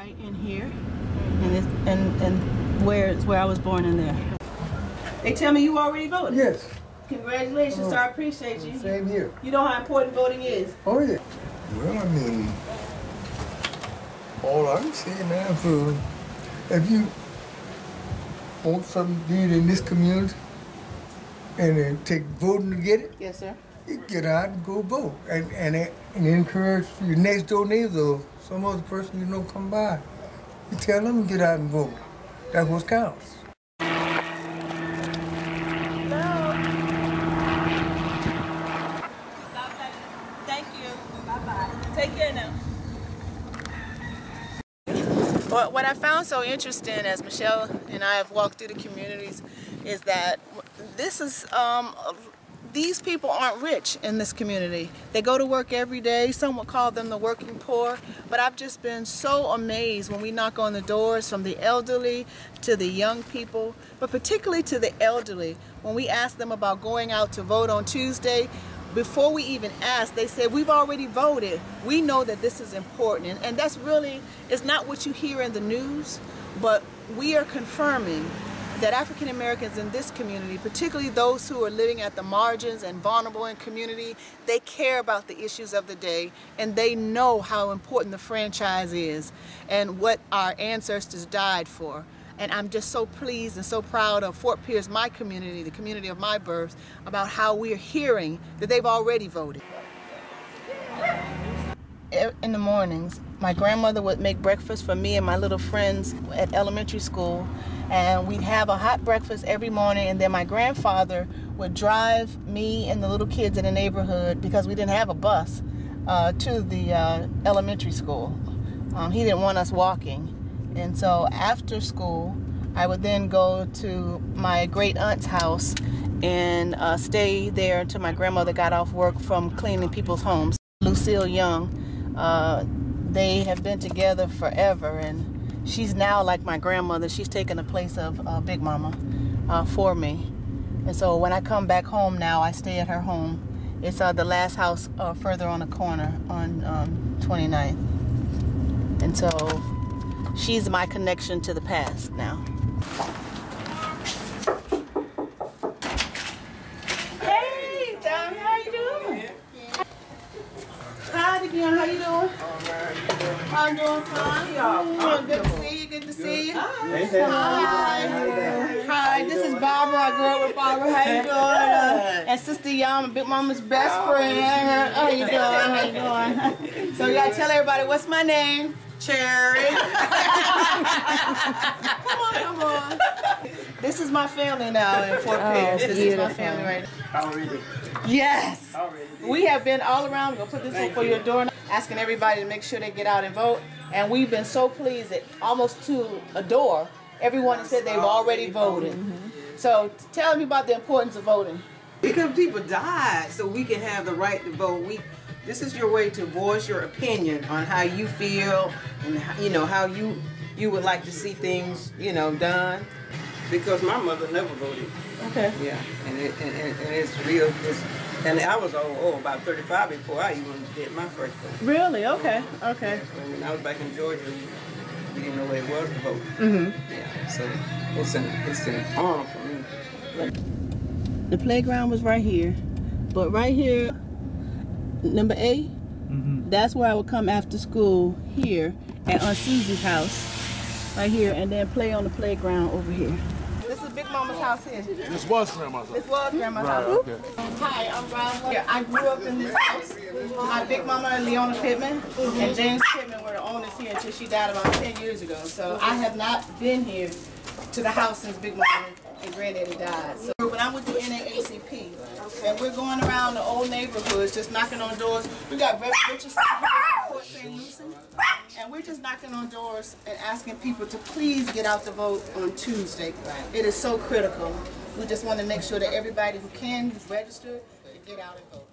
Right in here, and it's, and and where where I was born in there. They tell me you already voted. Yes, Congratulations, sir. I appreciate you. same here. You know how important voting is. Oh, yeah. Well, I mean, all I'm saying now, for if you want something did in this community and it take voting to get it, Yes, sir. You get out and go vote. And, and, and encourage your next door neighbor or some other person you know come by. You tell them to get out and vote. That's what counts. Thank you. Bye bye. Take care now. What, what I found so interesting as Michelle and I have walked through the communities is that this is, um, these people aren't rich in this community. They go to work every day. Some would call them the working poor. But I've just been so amazed when we knock on the doors from the elderly to the young people, but particularly to the elderly. When we ask them about going out to vote on Tuesday, before we even ask, they said, we've already voted. We know that this is important. And, and that's really, it's not what you hear in the news, but we are confirming that African Americans in this community, particularly those who are living at the margins and vulnerable in community, they care about the issues of the day and they know how important the franchise is and what our ancestors died for. And I'm just so pleased and so proud of Fort Pierce, my community, the community of my birth, about how we're hearing that they've already voted. In the mornings, my grandmother would make breakfast for me and my little friends at elementary school, and we'd have a hot breakfast every morning, and then my grandfather would drive me and the little kids in the neighborhood because we didn't have a bus uh, to the uh, elementary school. Um, he didn't want us walking. And so after school, I would then go to my great aunt's house and uh, stay there until my grandmother got off work from cleaning people's homes. Lucille Young, uh, they have been together forever, and she's now like my grandmother. She's taken the place of uh, Big Mama uh, for me. And so when I come back home now, I stay at her home. It's uh, the last house uh, further on the corner on um, 29th. And so she's my connection to the past now. Hey, Don, how you doing? Hi, Dion, how you doing? Doing fine. Mm, Good to see you. Good to see you. Hi. Hi. This is Barbara. I grew up with Barbara. How you doing? Uh, and Sister Yama, Big Mama's best friend. How you doing? How you doing? So you gotta tell everybody what's my name. Cherry. come on, come on. This is my family now in Fort oh, Pierce. this is my family right now. Already. Yes. We have been all around. We're gonna put this on for your door, asking everybody to make sure they get out and vote. And we've been so pleased that almost to a door, everyone has said they've already voted. Mm-hmm. So tell me about the importance of voting. Because people died so we can have the right to vote. We this is your way to voice your opinion on how you feel and you know how you you would like to see things, you know, done. Because my mother never voted. Okay. Yeah, and it, and, and, and it's real. It's, and I was oh, oh about 35 before I even did my first vote. Really? Okay. Okay. So when I was back in Georgia, we didn't know what it was to vote. Mm-hmm. Yeah, so it's an it's an honor for me. The playground was right here, but right here, number A, that's where I would come after school here at Aunt Susie's house, right here, and then play on the playground over here. This Big Mama's house here. This was grandma's house. This was Grandma's Right, house. okay. Hi, I'm. White. I grew up in this house. My big mama and Leona Pittman and James Pittman were the owners here until she died about 10 years ago. So I have not been here to the house since Big Mama and Granddaddy died. So when I went to NAACP, and we're going around the old neighborhoods, just knocking on doors. We got Reverend Richardson here and we're just knocking on doors and asking people to please get out to vote on Tuesday. It is so critical. We just want to make sure that everybody who can, who's registered, to get out and vote.